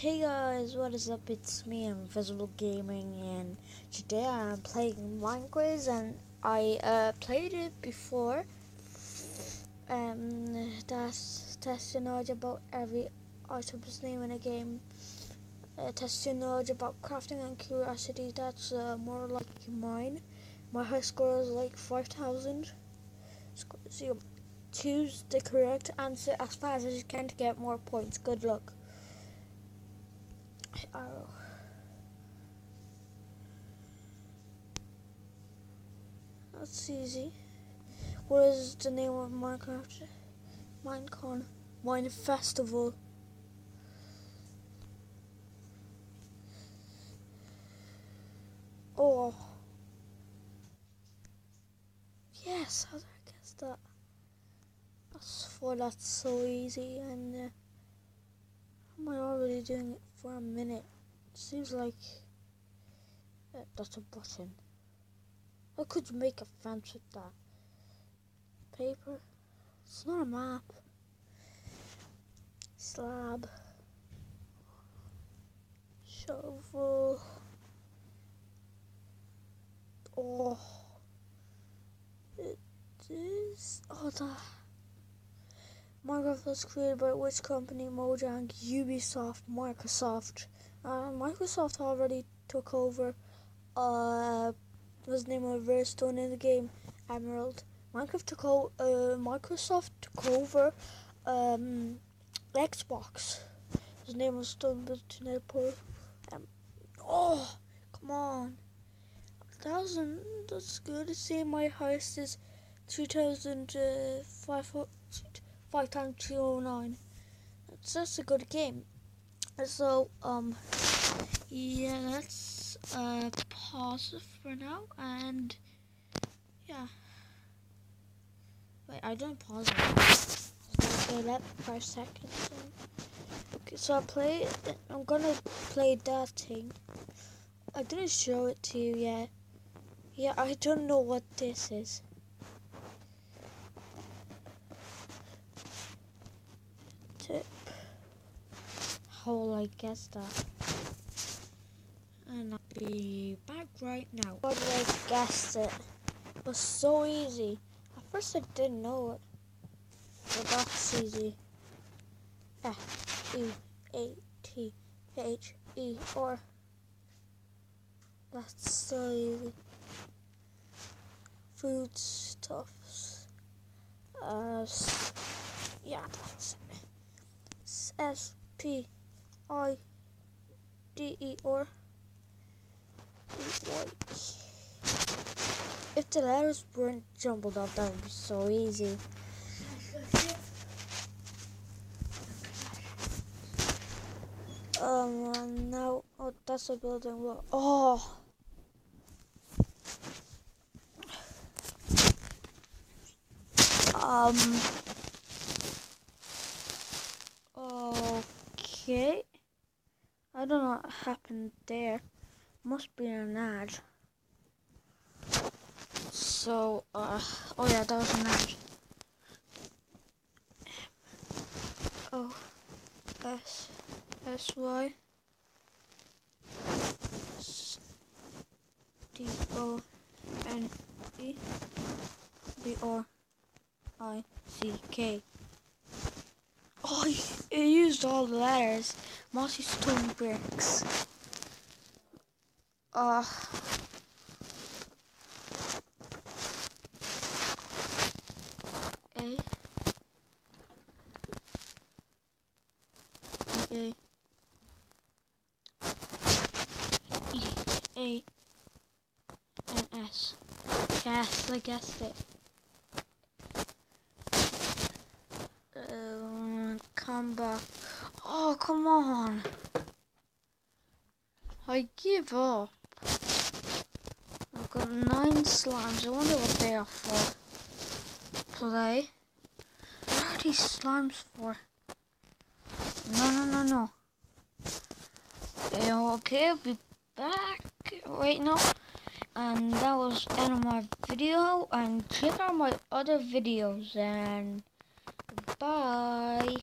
Hey guys, what is up? It's me, Invisible Gaming, and today I'm playing Minecraft, and I uh, played it before. Um, that's testing knowledge about every item's name in a game. Uh, testing knowledge about crafting and curiosity. That's uh, more like mine. My high score is like five thousand. So choose the correct answer as fast as you can to get more points. Good luck. Oh. That's easy. What is the name of Minecraft? Minecon. Mine Festival. Oh. Yes, how did I guess that? I swear that's so easy and uh, am I already doing it for a minute? Seems like that's a button. How could make a fence with that? Paper? It's not a map. Slab. Shovel. Oh. It is. Oh, that. Minecraft was created by which company? Mojang, Ubisoft, Microsoft. Uh, Microsoft already took over. Uh, what's the name of rare stone in the game? Emerald. Minecraft took over. Uh, Microsoft took over. Um, Xbox. His name was Stone Netport. Um, oh, come on. Thousand. That's good. To see, my highest is two thousand uh, five hundred. 5 times 209. That's just a good game. So, um, yeah, let's uh, pause for now and yeah. Wait, I don't pause. Okay, that five seconds. Okay, so I play. I'm gonna play that thing. I didn't show it to you yet. Yeah, I don't know what this is. Tip. How will I guess that? And I'll be back right now. How did I guess it? It was so easy. At first I didn't know it. But that's easy. F E A T H E or that's so easy. Foodstuffs. Uh, yeah, that's it. S P I D E or If the letters weren't jumbled up, that would be so easy. Um, now, oh, that's a building. Oh. Um. Okay. I don't know what happened there. Must be an ad. So, uh, oh yeah, that was an ad. O S S Y D O N E B R I C K. Oh, it used all the letters. Mossy stone bricks. Uh. A. A. A. And S. Yes, I guessed it. Oh. Come back. Oh, come on. I give up. I've got nine slimes. I wonder what they are for. Play. What are these slimes for? No, no, no, no. Okay, I'll be back right now. And that was end of my video. And check out my other videos. And bye.